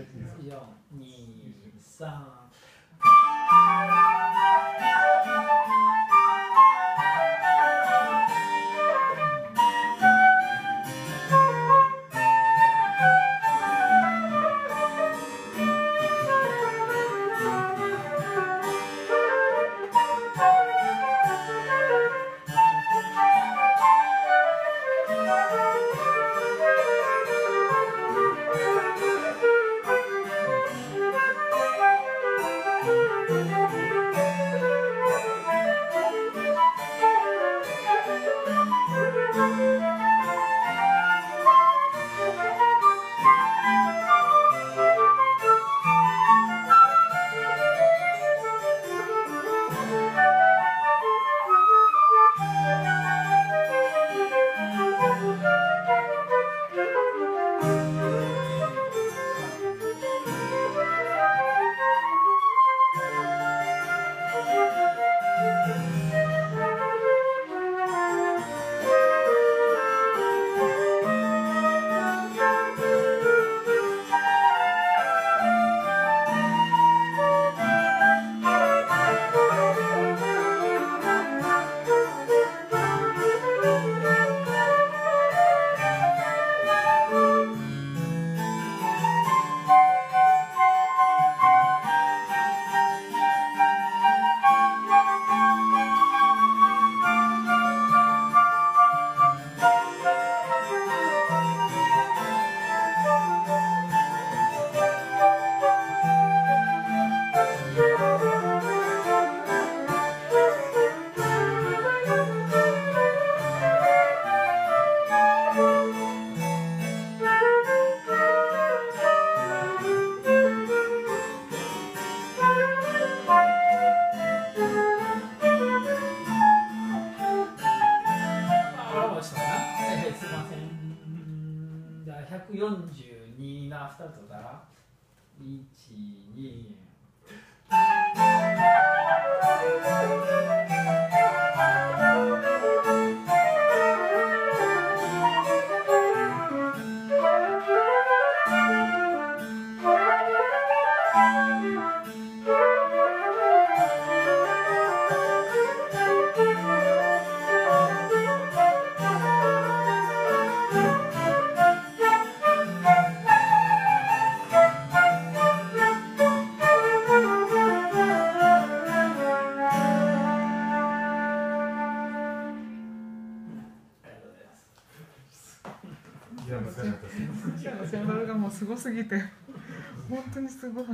这叫你上 42な2つだな1 2チンバルがもうすごすぎて本当にすごい。